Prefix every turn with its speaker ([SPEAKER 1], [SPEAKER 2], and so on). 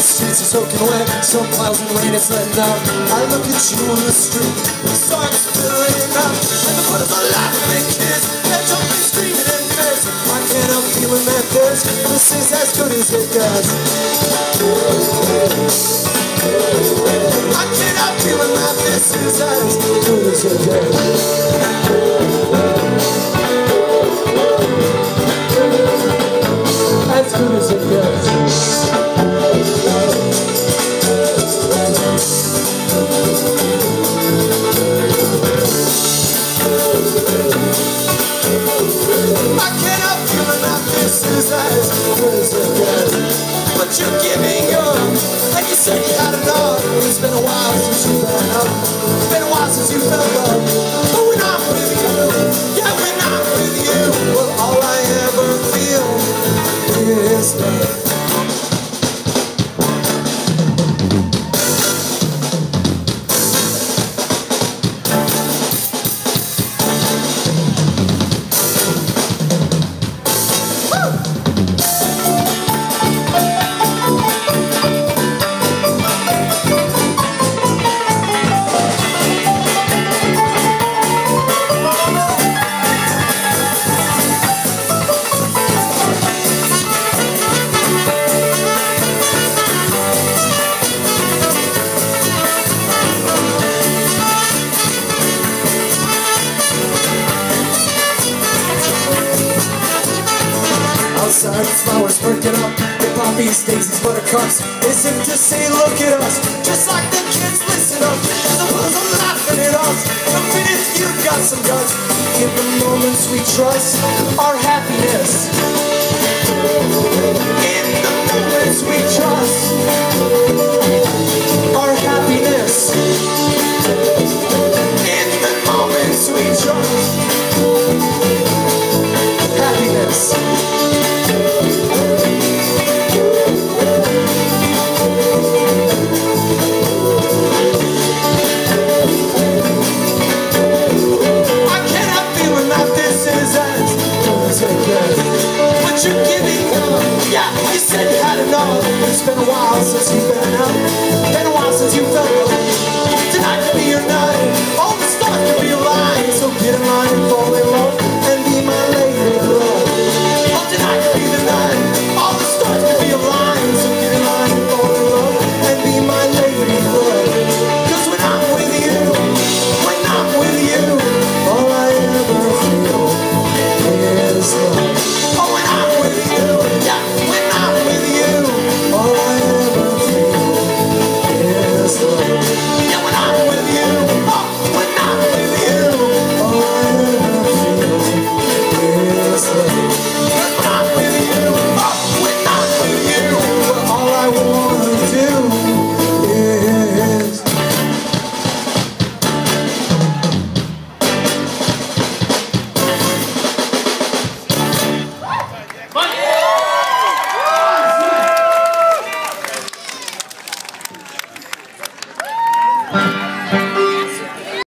[SPEAKER 1] streets are soaking wet, some clouds and rain it's letting down. I look at you on the street, the stars spilling out, and the boys are laughing at kids, they're jumping, screaming and dancing. I can't help feeling that this, this is as good as it gets. I can't help feeling that this is as good as it gets. I can't help feeling that this is it gets. But you're giving up, and you said you had enough. It's been a while since you've been. It's been a while since you felt love. Outside the flowers perking up. The poppies, daisies, buttercups. Seem to say look at us. Just like the kids listen up. And the are laughing at us. But if you've got some guts In the moments we trust Our happiness But you're giving up. Yeah, you said you had enough. It's been a while since you've been out. Been a while since you felt love. Tonight